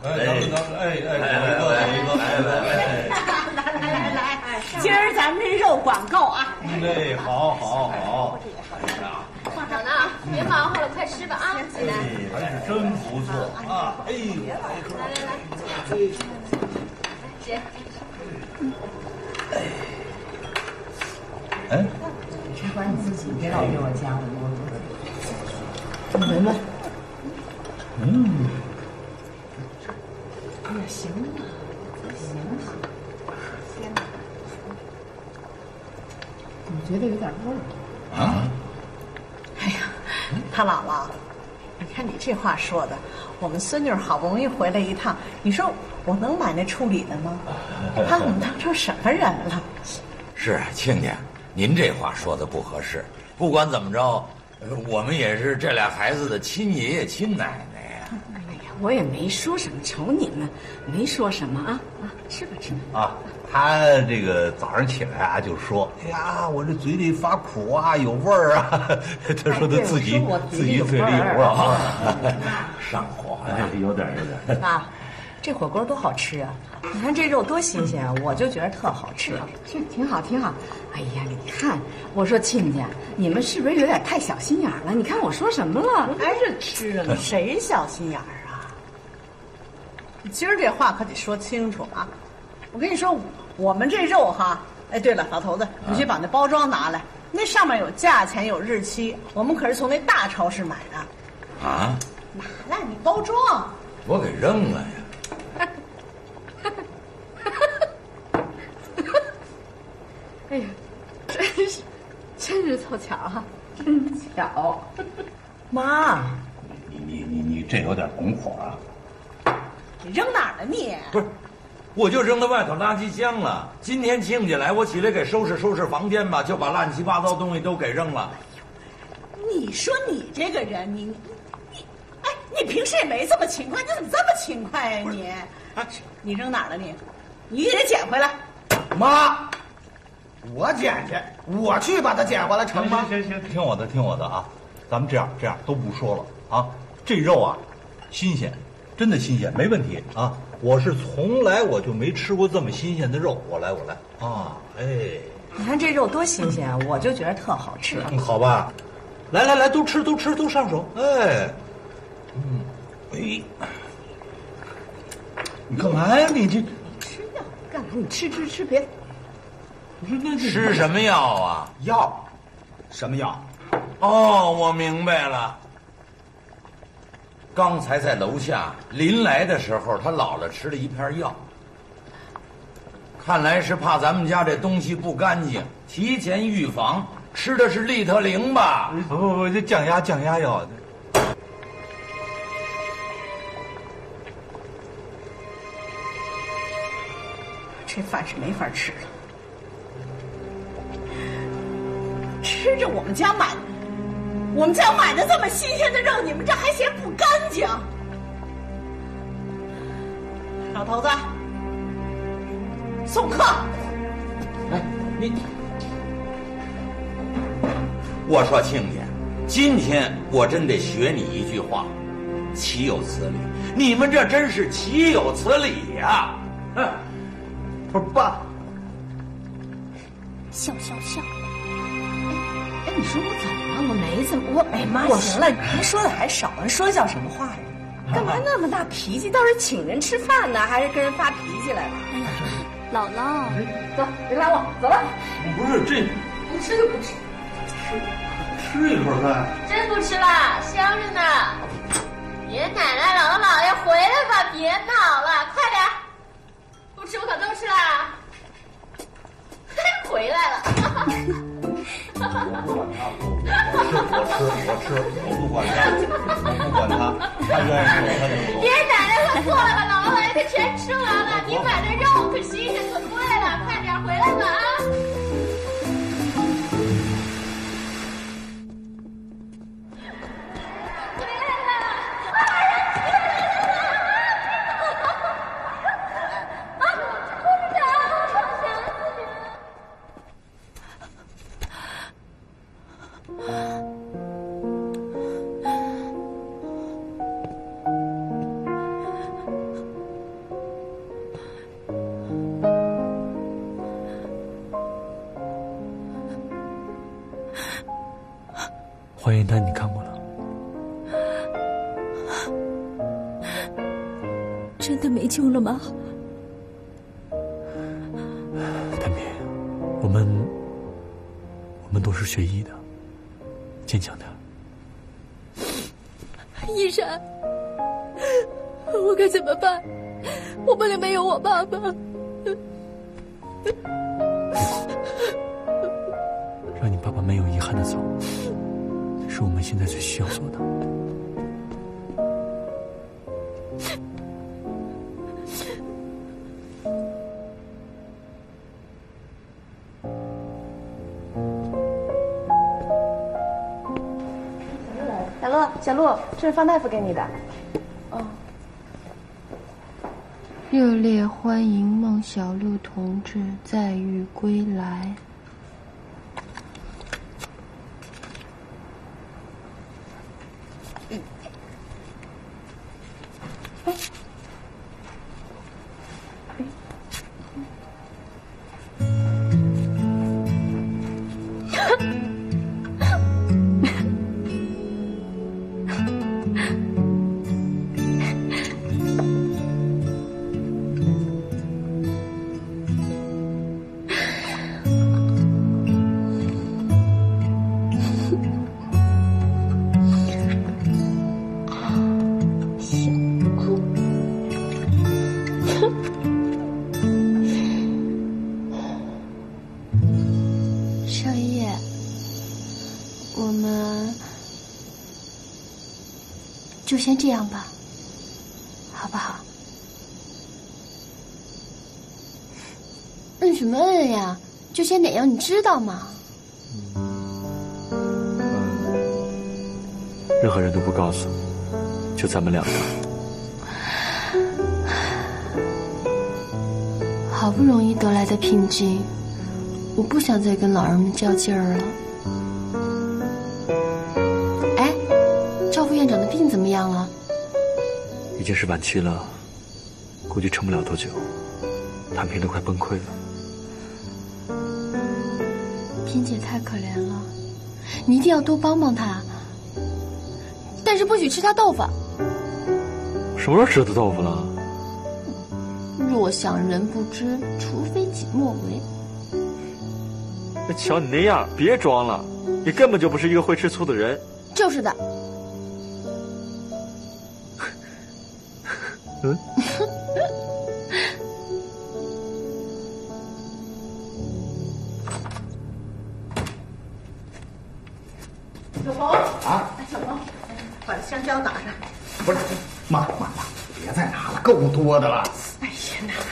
哎，等等等，哎哎，有一个，有一个，来来来，来来来来，今儿咱们这肉管够啊！哎，好好好，等着啊，别忙活了，快吃吧啊！哎，还是真不错啊！哎，来来来，姐，哎，吃管你自己，别老给我夹了，我你闻闻。嗯，哎呀，行了，行行，先。我觉得有点味儿。啊，哎呀，他姥姥，你看你这话说的，我们孙女好不容易回来一趟，你说我能买那处理的吗？把我们当成什么人了？是啊，亲家，您这话说的不合适。不管怎么着，呃我们也是这俩孩子的亲爷爷亲奶奶呀，我也没说什么，瞅你们，没说什么啊啊，吃吧吃吧。啊，他这个早上起来啊，就说：“哎呀，我这嘴里发苦啊，有味儿啊。”他说他自己哎我我自己嘴里有味儿啊。上火有点有点。啊，这火锅多好吃啊！你看这肉多新鲜啊，我就觉得特好吃。是挺好，挺好。哎呀，你看，我说亲家，你们是不是有点太小心眼了？你看我说什么了？还是吃呢，谁小心眼儿今儿这话可得说清楚啊！我跟你说，我们这肉哈，哎，对了，老头子，你去把那包装拿来，那上面有价钱，有日期，我们可是从那大超市买的。啊，拿来，你包装。我给扔了呀！哎呀，真是，真是凑巧啊、真巧。妈，你你你你这有点拱火啊！你扔哪儿了你？不是，我就扔到外头垃圾箱了。今天亲家来，我起来给收拾收拾房间吧，就把乱七八糟东西都给扔了。你说你这个人，你你你，哎，你平时也没这么勤快，你怎么这么勤快呀、你？哎你扔哪儿了你？你给它捡回来。妈，我捡去，我去把它捡回来成吗？行行行，听我的，听我的啊！咱们这样这样都不说了啊，这肉啊，新鲜，真的新鲜，没问题啊！我是从来我就没吃过这么新鲜的肉，我来我来啊！哎，你看这肉多新鲜啊，我就觉得特好吃。嗯，好吧，来来来，都吃都吃都上手，哎，嗯，哎，你干嘛呀？你这吃药干嘛？你吃吃吃，别不是那这吃什么药啊？药，什么药？哦，我明白了。刚才在楼下，临来的时候，他姥姥吃了一片药，看来是怕咱们家这东西不干净，提前预防，吃的是利特灵吧？不不不，这降压降压药。这饭是没法吃了，吃着我们家买，我们家买的这么新鲜的肉，你们这还嫌不干净？老头子，送客。哎，你，我说亲家，今天我真得学你一句话，岂有此理！你们这真是岂有此理呀、哼！不是爸，笑笑笑。哎，你说我怎么了？我没怎么，我哎妈，我行了，您说的还少，人说叫什么话呀？干嘛那么大脾气？倒是请人吃饭呢，还是跟人发脾气来了？哎呀姥姥，走，别拦我，走了。不是这不吃就不吃。吃吃一口饭。真不吃了，香着呢。爷爷奶奶、姥姥姥爷回来吧，别闹了，快点！不吃我可都吃了。嘿，回来了。我吃，我吃，我不管他，我不管他，他愿意走他就走。爷爷奶奶可做了吧，姥姥姥爷他全吃完了。你买的肉可新鲜可贵了，快点回来吧啊！救了吗？谭平，我们我们都是学医的，坚强点。医生，我该怎么办？我不能没有我爸爸。让你爸爸没有遗憾的走，是我们现在最需要做的。这是方大夫给你的。哦。热烈欢迎孟小璐同志再遇归来。就先这样吧，好不好？摁什么摁呀？就先哪样，你知道吗？任何人都不告诉，就咱们两个。好不容易得来的平静，我不想再跟老人们较劲儿了。已经是晚期了，估计撑不了多久。谭平都快崩溃了。萍姐太可怜了，你一定要多帮帮她。但是不许吃她豆腐。什么时候吃的豆腐了？若想人不知，除非己莫为。那瞧你那样，别装了，你根本就不是一个会吃醋的人。就是的。嗯。小鹏啊，小鹏，把香蕉拿上。不是，妈妈妈，别再拿了，够多的了。哎呀，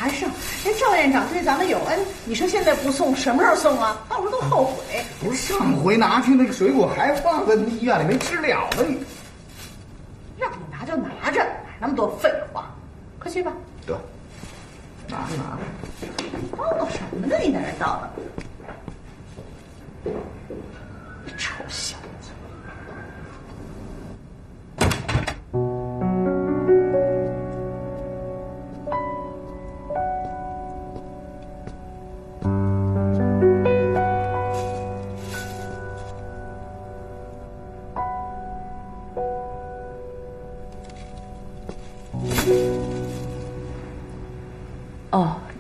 拿上！人赵院长对咱们有恩，你说现在不送，什么时候送啊？到时候都后悔。不是上回拿去那个水果还放在医院里没吃了呢，你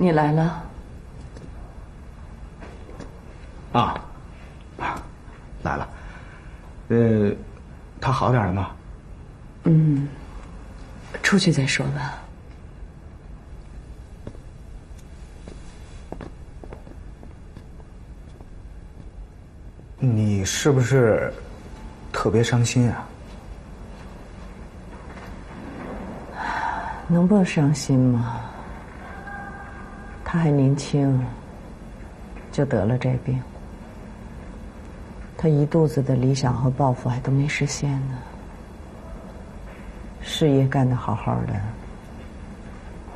你来了。啊，啊，来了。呃，他好点了吗？嗯，出去再说吧。你是不是特别伤心啊？能不伤心吗？他还年轻，就得了这病。他一肚子的理想和抱负还都没实现呢，事业干得好好的，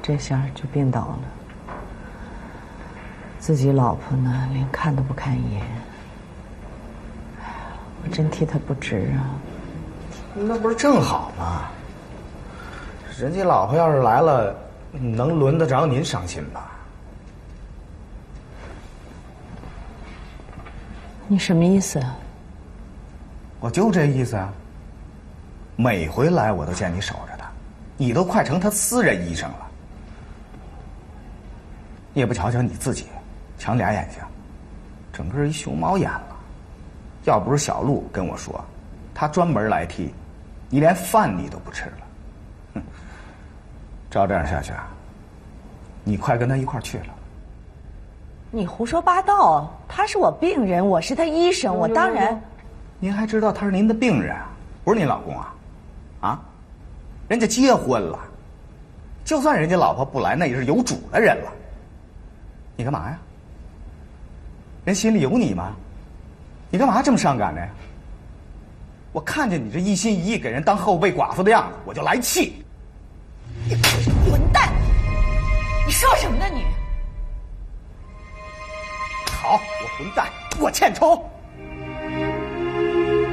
这下就病倒了。自己老婆呢，连看都不看一眼。我真替他不值啊！那不是正好吗？人家老婆要是来了，能轮得着您伤心吧？你什么意思？啊我就这意思啊。每回来我都见你守着他，你都快成他私人医生了。你也不瞧瞧你自己，抢俩眼睛，整个一熊猫眼了。要不是小鹿跟我说，他专门来替，你连饭你都不吃了。哼，照这样下去啊，你快跟他一块去了。你胡说八道！他是我病人，我是他医生，我当然。您还知道他是您的病人，不是您老公啊？啊？人家结婚了，就算人家老婆不来，那也是有主的人了。你干嘛呀？人心里有你吗？你干嘛这么伤感呢？我看见你这一心一意给人当后辈寡妇的样子，我就来气。你混蛋！你说什么呢你？混蛋，我欠抽。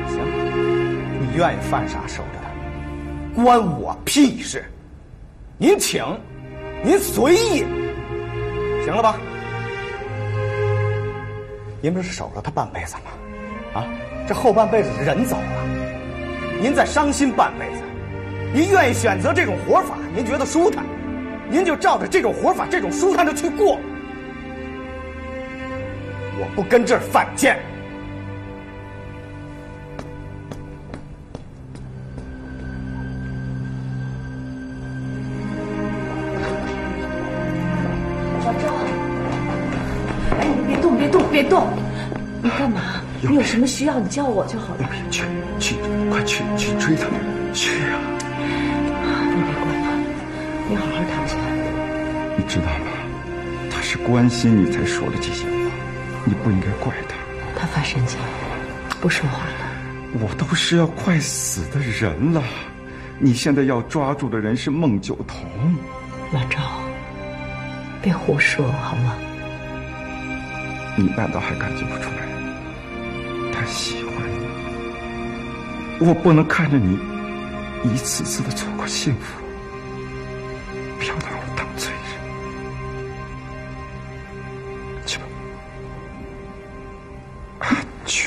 行，你愿意犯啥守着他，关我屁事。您请，您随意，行了吧？您不是守了他半辈子吗？啊，这后半辈子人走了，您再伤心半辈子，您愿意选择这种活法，您觉得舒坦，您就照着这种活法、这种舒坦的去过。我不跟这儿犯贱。小周，哎，你别动，别动，别动！你干嘛？你有什么需要，你叫我就好了。去去，快去去追他们，去啊！你别管他，你好好躺下。你知道吗？他是关心你才说的这些话，你不应该怪他。他发神经，不说话了。我都是要快死的人了，你现在要抓住的人是孟九童。老赵，别胡说好吗？你难道还感觉不出来？他喜欢你，我不能看着你一次次的错过幸福，不要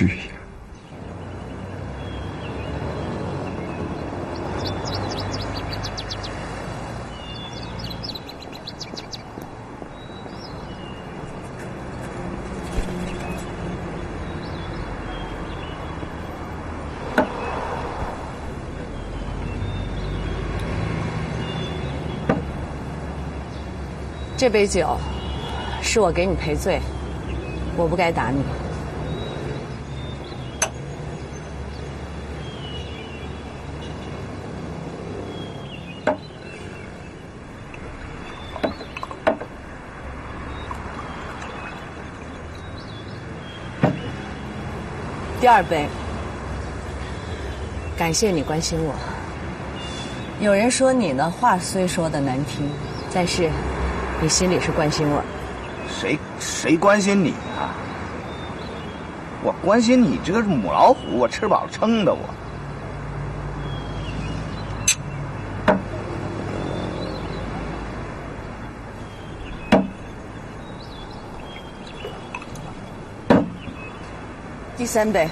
去！这杯酒是我给你赔罪，我不该打你。第二杯，感谢你关心我。有人说你呢，话虽说的难听，但是你心里是关心我。谁谁关心你啊？我关心你这个母老虎，我吃饱撑的我。第三杯，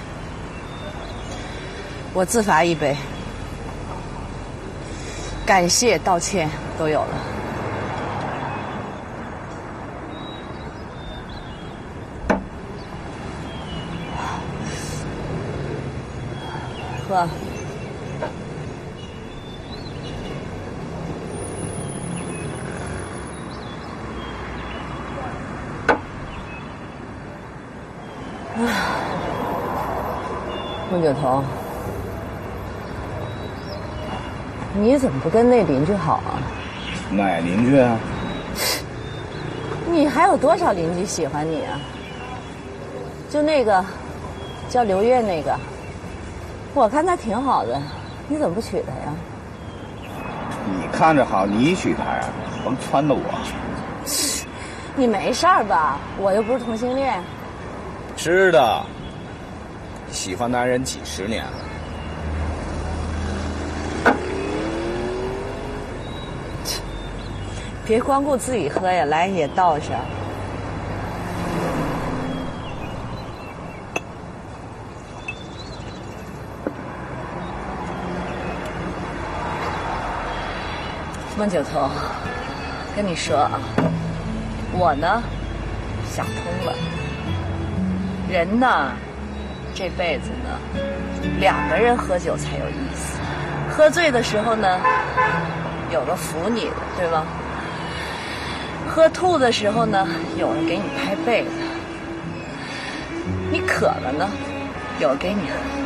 我自罚一杯，感谢、道歉都有了。喝。孟九头，你怎么不跟那邻居好啊？哪邻居啊？你还有多少邻居喜欢你啊？就那个叫刘月那个，我看他挺好的，你怎么不娶她呀？你看着好，你娶她呀？甭撺掇我。你没事儿吧？我又不是同性恋。知道。喜欢男人几十年了，别光顾自己喝呀，来也倒上。孟九头，跟你说啊，我呢，想通了，人呢，这辈子呢，两个人喝酒才有意思。喝醉的时候呢，有个扶你的，对吧？喝吐的时候呢，有人给你拍背的。你渴了呢，有人给你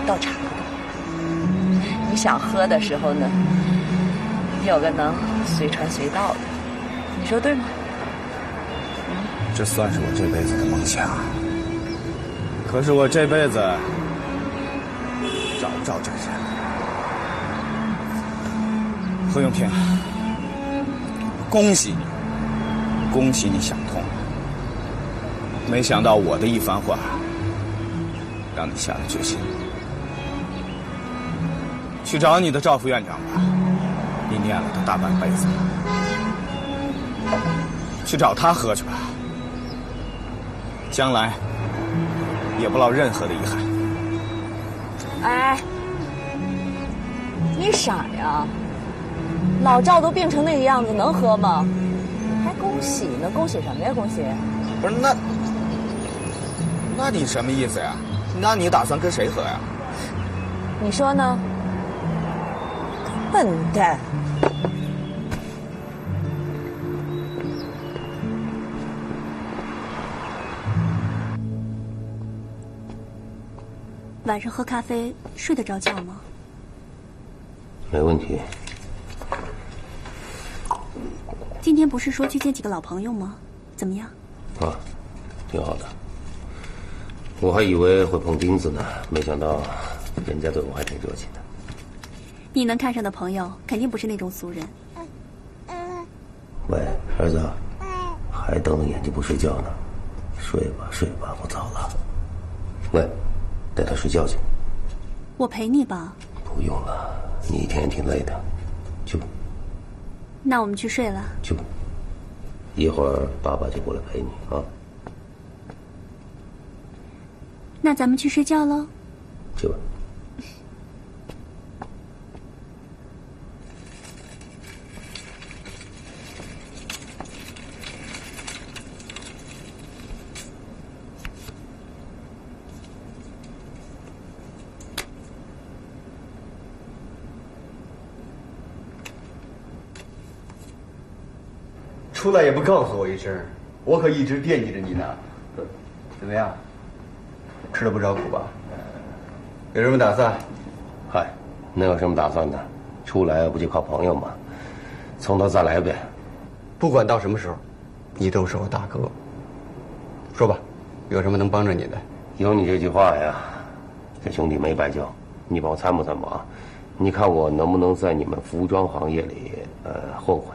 倒茶的。你想喝的时候呢，有个能随传随到的。你说对吗？这算是我这辈子的梦想。可是我这辈子找不着这人。何永平，恭喜你，恭喜你想通了。没想到我的一番话，让你下了决心。去找你的赵副院长吧，你念了他大半辈子了。去找他喝去吧，将来也不落任何的遗憾。哎，你傻呀！老赵都病成那个样子，能喝吗？还恭喜呢？恭喜什么呀？恭喜！不是那，那你什么意思呀？那你打算跟谁喝呀？你说呢？笨蛋！晚上喝咖啡睡得着觉吗？没问题。今天不是说去见几个老朋友吗？怎么样？啊，挺好的。我还以为会碰钉子呢，没想到人家对我还挺热情的。你能看上的朋友肯定不是那种俗人。喂，儿子，还瞪着眼睛不睡觉呢？睡吧，睡吧，不早了。喂，带他睡觉去。我陪你吧。不用了，你一天也挺累的，去吧。那我们去睡了。去吧，一会儿爸爸就过来陪你啊。那咱们去睡觉喽。去吧。出来也不告诉我一声，我可一直惦记着你呢。怎么样？吃了不少苦吧？有什么打算？嗨，能有什么打算呢？出来不就靠朋友吗？从头再来呗。不管到什么时候，你都是我大哥。说吧，有什么能帮着你的？有你这句话呀，这兄弟没白交。你帮我参谋参谋啊！你看我能不能在你们服装行业里呃混混？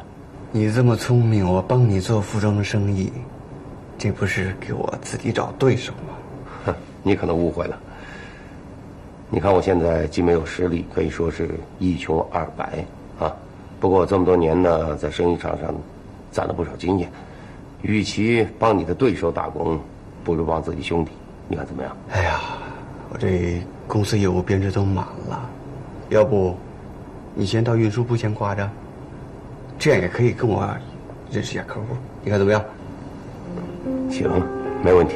你这么聪明，我帮你做服装生意，这不是给我自己找对手吗？哼，你可能误会了。你看我现在既没有实力，可以说是一穷二白啊。不过这么多年呢，在生意场上攒了不少经验。与其帮你的对手打工，不如帮自己兄弟。你看怎么样？哎呀，我这公司业务编制都满了，要不你先到运输部先挂着，这样也可以跟我认识一下客户。你看怎么样？行，没问题。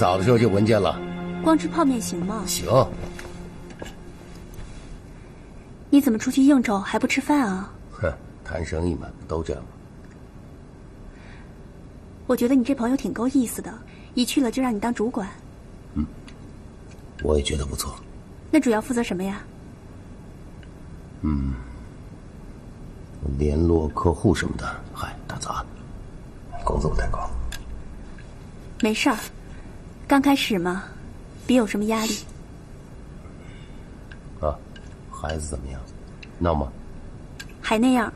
我洗澡的时候就闻见了。光吃泡面行吗？行。你怎么出去应酬还不吃饭啊？哼，谈生意嘛，都这样。我觉得你这朋友挺够意思的，一去了就让你当主管。嗯我也觉得不错。那主要负责什么呀？嗯，联络客户什么的，嗨，打杂，工资不太高。没事儿，刚开始嘛，别有什么压力。啊，孩子怎么样？闹吗？还那样，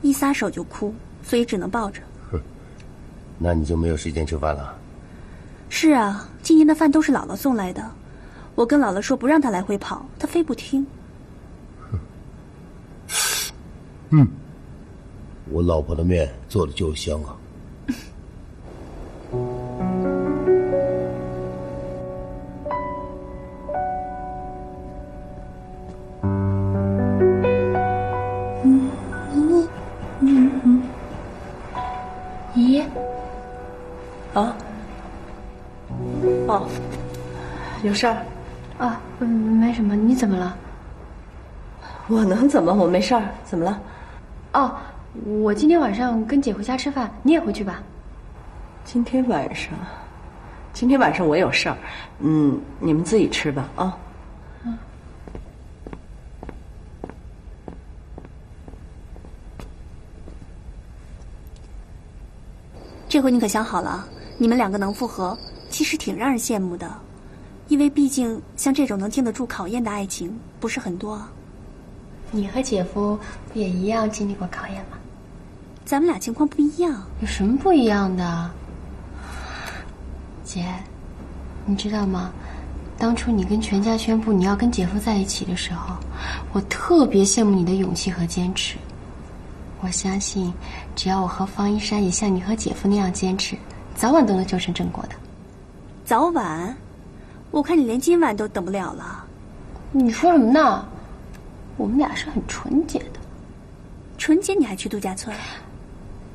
一撒手就哭，所以只能抱着。哼那你就没有时间吃饭了？是啊，今年的饭都是姥姥送来的。我跟姥姥说不让他来回跑，他非不听。嗯，我老婆的面做的就是香啊。有事儿？啊，嗯，没什么。你怎么了？我能怎么？我没事儿。怎么了？哦，我今天晚上跟姐回家吃饭，你也回去吧。今天晚上，今天晚上我有事儿。嗯，你们自己吃吧啊。嗯。这回你可想好了，你们两个能复合，其实挺让人羡慕的，因为毕竟像这种能经得住考验的爱情不是很多。你和姐夫不也一样经历过考验吗？咱们俩情况不一样，有什么不一样的？姐，你知道吗？当初你跟全家宣布你要跟姐夫在一起的时候，我特别羡慕你的勇气和坚持。我相信，只要我和方一山也像你和姐夫那样坚持，早晚都能修成正果的。早晚？我看你连今晚都等不了了。你说什么呢？我们俩是很纯洁的。纯洁你还去度假村？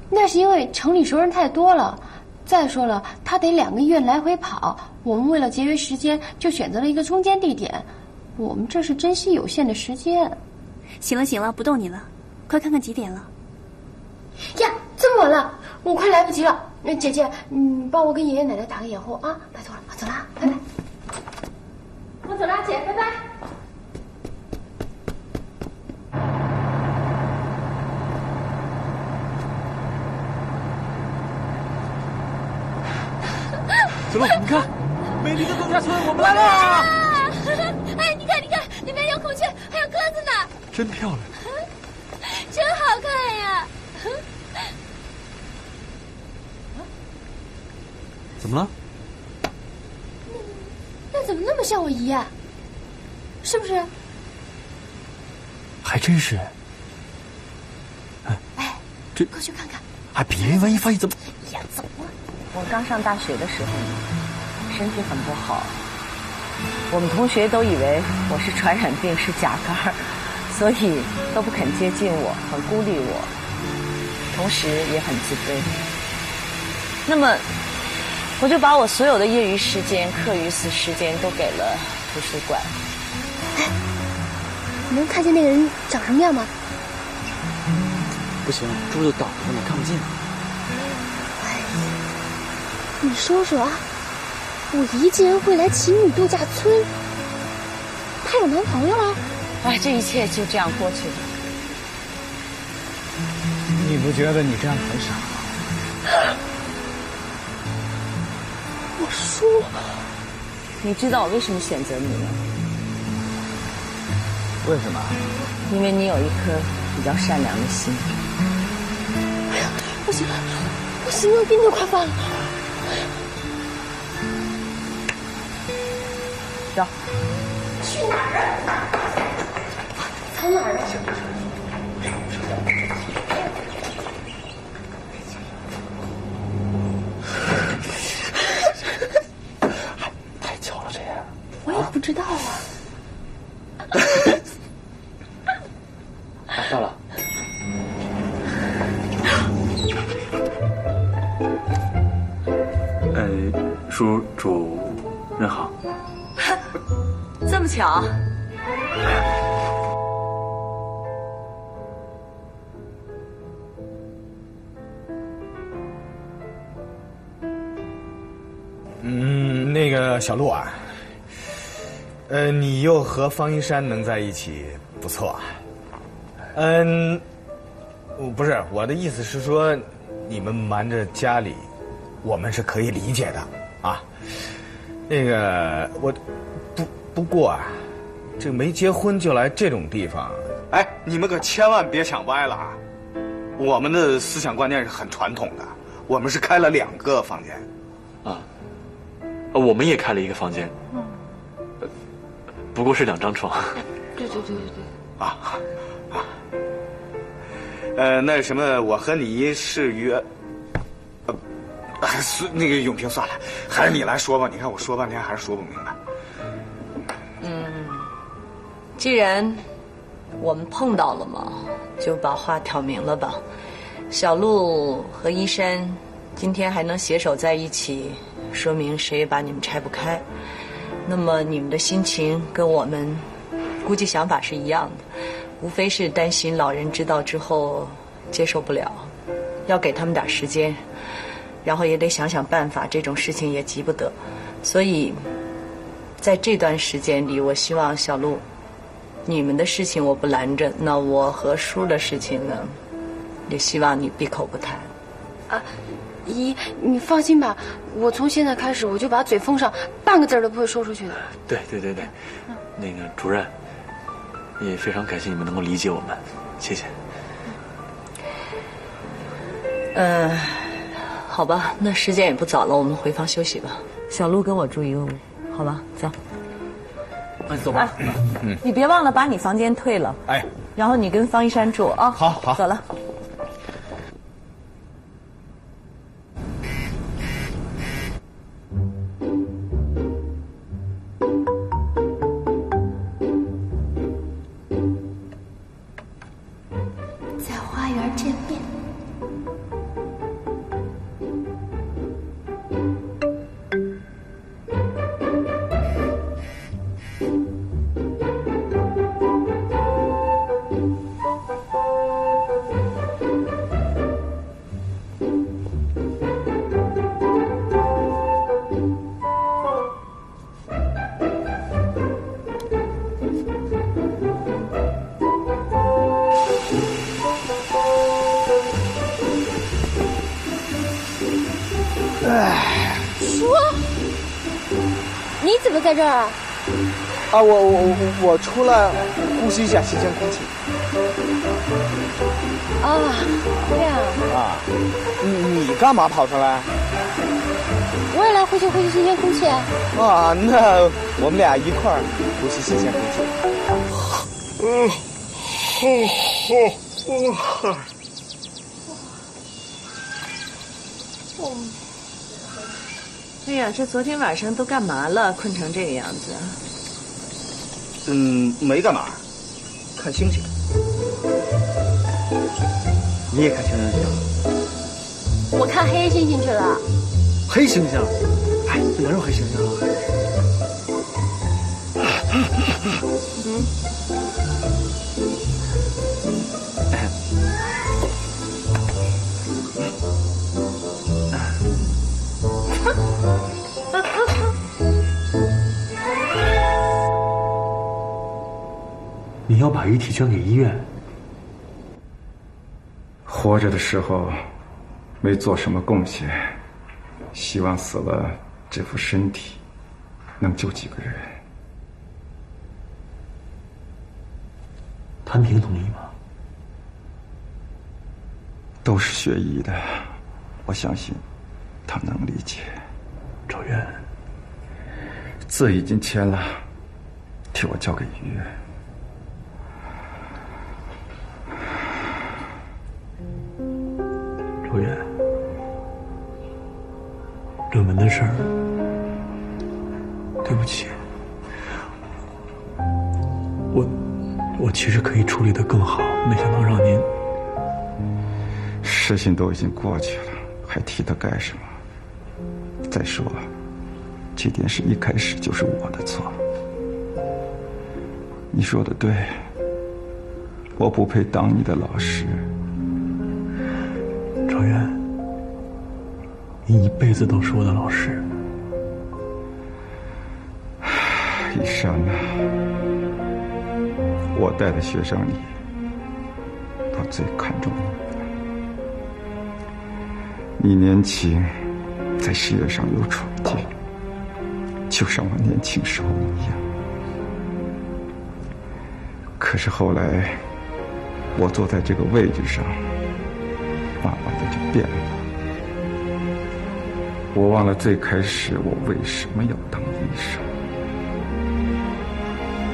那是因为城里熟人太多了。再说了，他得两个医院来回跑，我们为了节约时间，就选择了一个中间地点。我们这是珍惜有限的时间。行了行了，不逗你了，快看看几点了。呀，这么晚了，我快来不及了。那姐姐，你帮我跟爷爷奶奶打个掩护啊！拜托了，我走了，走了，姐，拜拜。小鹿，你看，美丽的度假村，我们来了！哎，你看，你看，里面有孔雀，还有鸽子呢，真漂亮，真好看呀！怎么了？那怎么那么像我姨？是不是？还真是。哎，这快去看看。哎，别，万一发现怎么？哎呀，走啊！我刚上大学的时候，身体很不好，我们同学都以为我是传染病，是甲肝，所以都不肯接近我，很孤立我，同时也很自卑。那么，我就把我所有的业余时间、课余时时间都给了图书馆。哎，你能看见那个人长什么样吗？不行，猪就倒着呢，看不见。哎你说说啊，我姨竟然会来情侣度假村？她有男朋友了？哎，这一切就这样过去了。你不觉得你这样很傻我输了。你知道我为什么选择你吗？为什么？因为你有一颗比较善良的心。哎呀，不行了，我心脏病都快犯了。走。去哪儿啊？藏哪儿啊？太巧了，这样。我也不知道啊。啊，到了。呃，叔主任好。这么巧？嗯，那个小鹿啊，呃，你又和方一山能在一起，不错啊。嗯，不是我的意思是说，你们瞒着家里，我们是可以理解的啊。那个我不不过啊，这没结婚就来这种地方，哎，你们可千万别想歪了啊！我们的思想观念是很传统的，我们是开了两个房间。啊，我们也开了一个房间，不过是两张床。对对对对对。啊啊，呃，那什么，我和你是约，算那个永平算了，还是你来说吧。你看我说半天还是说不明白。嗯，既然我们碰到了嘛，就把话挑明了吧。小陆和依山今天还能携手在一起，说明谁也把你们拆不开。那么你们的心情跟我们估计想法是一样的，无非是担心老人知道之后接受不了，要给他们点时间，然后也得想想办法。这种事情也急不得，所以在这段时间里，我希望小陆，你们的事情我不拦着，那我和叔的事情呢，也希望你闭口不谈。啊，姨，你放心吧，我从现在开始我就把嘴封上，半个字儿都不会说出去的。对对对对，那个主任，也非常感谢你们能够理解我们，谢谢。嗯、好吧，那时间也不早了，我们回房休息吧。小陆跟我住一个屋，好吧？走。那走吧。嗯，你别忘了把你房间退了，哎，然后你跟方一山住啊。好好走了。在这儿啊？啊，我我我我出来呼吸一下新鲜空气。啊，这样，啊，你你干嘛跑出来？我也来呼吸呼吸新鲜空气。啊，那我们俩一块儿呼吸新鲜空气。嗯，好好好。呀，这昨天晚上都干嘛了？困成这个样子。嗯，没干嘛，看星星。你也看星星去了？我看黑猩猩去了。黑猩猩？哎，这哪有黑猩猩啊？嗯。你要把遗体捐给医院？活着的时候没做什么贡献，希望死了这副身体能救几个人。谭平同意吗？都是学医的，我相信他能理解。赵渊，字已经签了，替我交给医院。远，论文的事儿，对不起，我我其实可以处理的更好，没想到让您。事情都已经过去了，还提它干什么？再说了，这件事一开始就是我的错。你说的对，我不配当你的老师。你一辈子都是我的老师。一山呐，我带的学生里，我最看重你。你年轻，在事业上有闯劲，就像我年轻时候一样。可是后来，我坐在这个位置上，慢慢的就变了。我忘了最开始我为什么要当医生。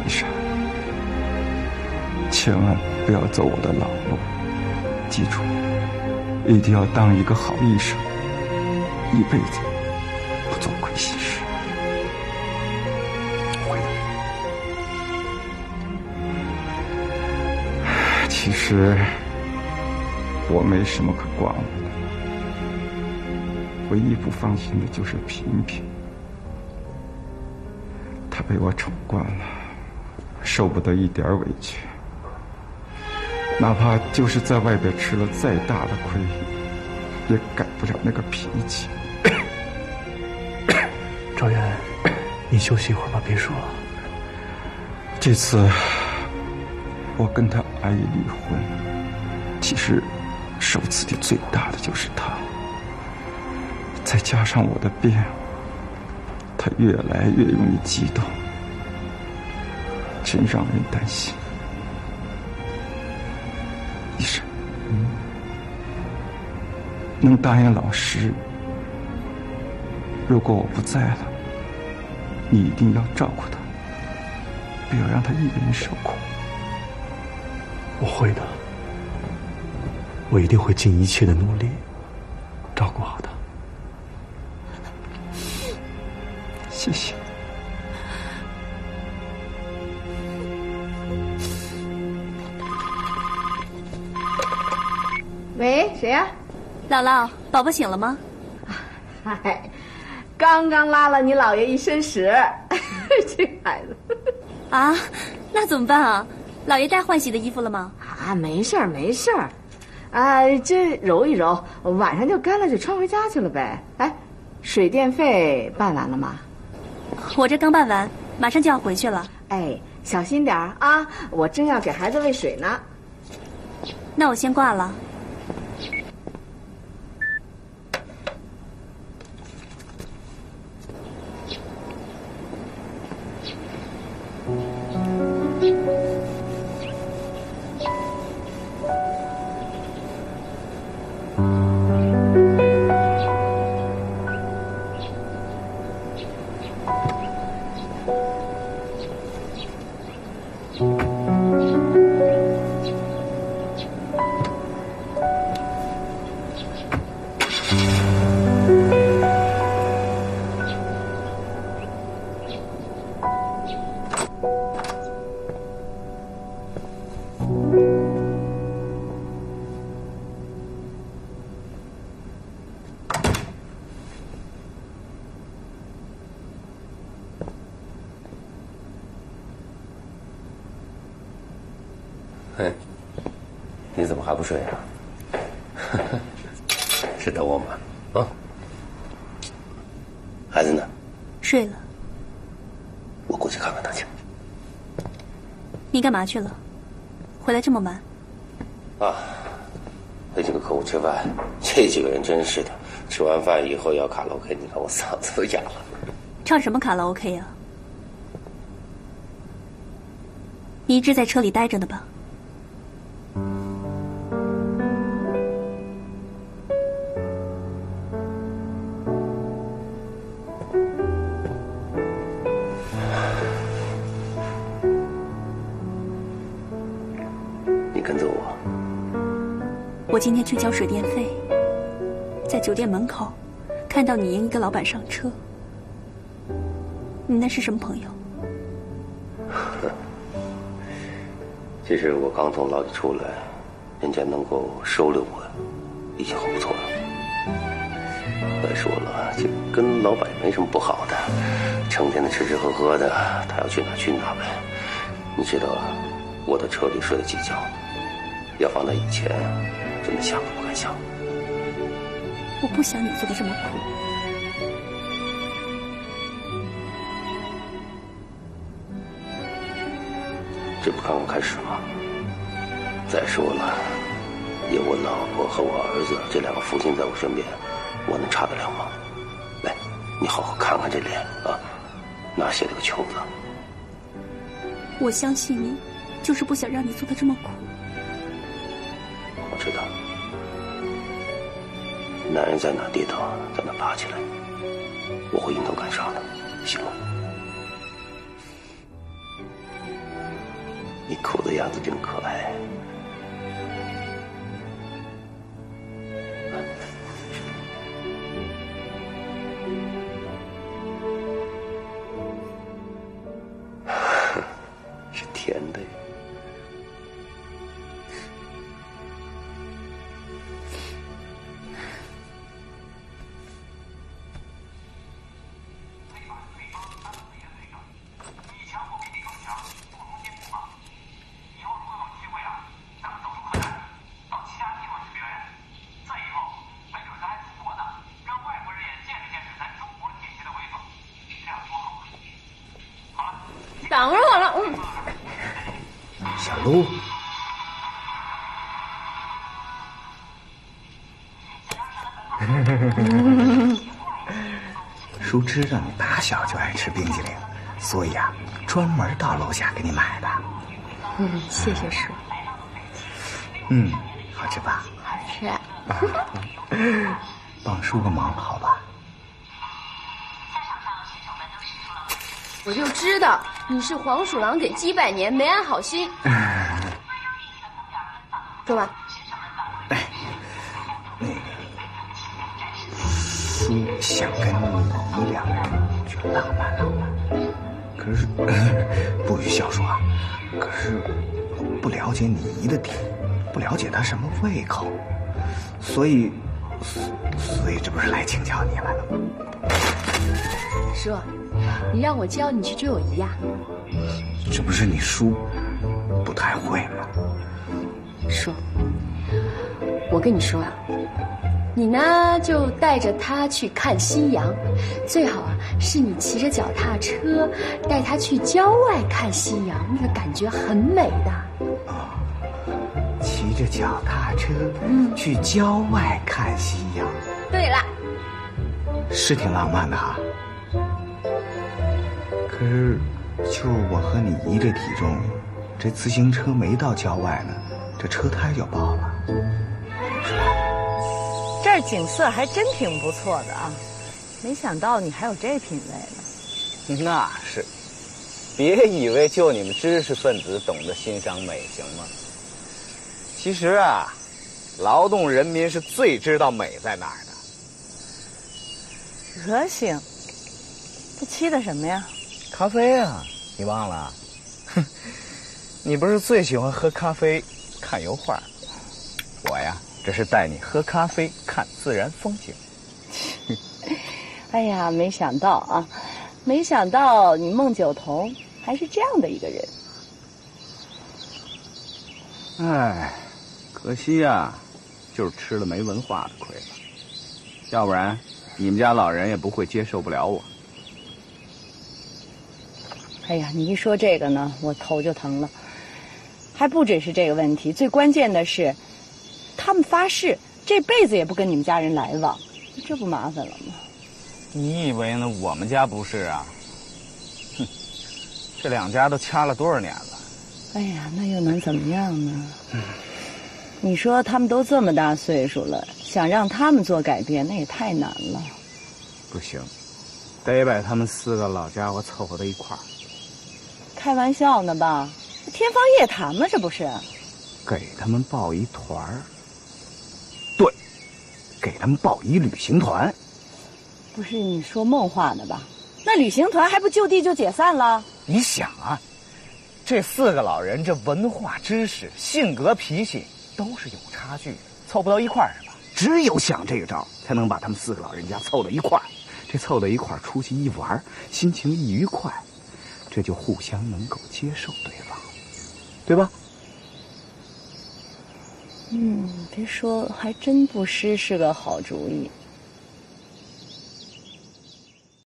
医生，千万不要走我的老路，记住，一定要当一个好医生，一辈子不做亏心事。会的。其实我没什么可挂念的，唯一不放心的就是萍萍。她被我宠惯了，受不得一点委屈，哪怕就是在外边吃了再大的亏，也改不了那个脾气。赵源，你休息一会儿吧，别说了。这次我跟他阿姨离婚，其实受刺激最大的就是他，再加上我的病，他越来越容易激动，真让人担心。医生，能答应老师，如果我不在了，你一定要照顾他，不要让他一个人受苦。我会的，我一定会尽一切的努力照顾好谢谢。喂，谁呀、姥姥，宝宝醒了吗？嗨，刚刚拉了你姥爷一身屎，这孩子啊，那怎么办啊？姥爷带换洗的衣服了吗？啊，没事儿没事儿，啊，这揉一揉，晚上就干了，就穿回家去了呗。哎，水电费办完了吗？我这刚办完，马上就要回去了。哎，小心点儿啊，我正要给孩子喂水呢。那我先挂了。睡啊？是等我吗？啊？孩子呢？睡了。我过去看看他去。你干嘛去了？回来这么晚？啊，陪几个客户吃饭，这几个人真是的，吃完饭以后要卡拉 OK，你看我嗓子都哑了。唱什么卡拉 OK 呀、你一直在车里待着呢吧？今天去交水电费，在酒店门口看到你迎一个老板上车，你那是什么朋友？其实我刚从牢里出来，人家能够收留我，已经很不错了。再说了，这跟老板也没什么不好的，成天的吃吃喝喝的，他要去哪去哪呗。你知道，我在车里睡了几觉，要放在以前，真的想都不敢想。我不想你做的这么苦。这不刚刚开始吗？再说了，有我老婆和我儿子这两个父亲在我身边，我能差得了吗？来，你好好看看这脸啊，哪写了个穷字？我相信你，就是不想让你做的这么苦。男人在哪跌倒，在哪爬起来，我会迎头赶上的，行吗？你哭的样子真可爱。嗯。小鹿，叔知道你打小就爱吃冰激凌，所以啊，专门到楼下给你买的。嗯，谢谢叔。嗯，好吃吧？好吃。帮叔个忙，好吧？我就知道你是黄鼠狼给鸡拜年，没安好心。浪漫浪漫，可是 不许笑说啊！可是不了解你姨的底，不了解她什么胃口，所以，所以这不是来请教你来了吗？叔，你让我教你去追我姨呀？这不是你叔不太会吗？叔，我跟你说啊，你呢就带着他去看夕阳，最好啊是你骑着脚踏车带他去郊外看夕阳，那个感觉很美的。骑着脚踏车，去郊外看夕阳，对了，是挺浪漫的哈。可是，就是我和你姨这体重，这自行车没到郊外呢，这车胎就爆了。这儿景色还真挺不错的啊，没想到你还有这品味呢。那是，别以为就你们知识分子懂得欣赏美，行吗？其实啊，劳动人民是最知道美在哪儿的。德行，这沏的什么呀？咖啡啊，你忘了？哼，你不是最喜欢喝咖啡、看油画？我呀，这是带你喝咖啡、看自然风景。哎呀，没想到啊，没想到你孟九童还是这样的一个人。哎，可惜呀、就是吃了没文化的亏了。要不然，你们家老人也不会接受不了我。哎呀，你一说这个呢，我头就疼了。还不只是这个问题，最关键的是，他们发誓这辈子也不跟你们家人来往，这不麻烦了吗？你以为呢？我们家不是啊？哼，这两家都掐了多少年了？哎呀，那又能怎么样呢？你说他们都这么大岁数了，想让他们做改变，那也太难了。不行，得把他们四个老家伙凑合到一块儿，开玩笑呢吧？天方夜谭吗？这不是？给他们抱一团儿，对，给他们报一旅行团。不是你说梦话呢吧？那旅行团还不就地就解散了？你想啊，这四个老人这文化知识、性格脾气都是有差距的，凑不到一块儿是吧？只有想这个招，才能把他们四个老人家凑到一块儿。这凑到一块儿出去一玩，心情一愉快，这就互相能够接受对方，对吧？嗯，别说，还真不失是个好主意。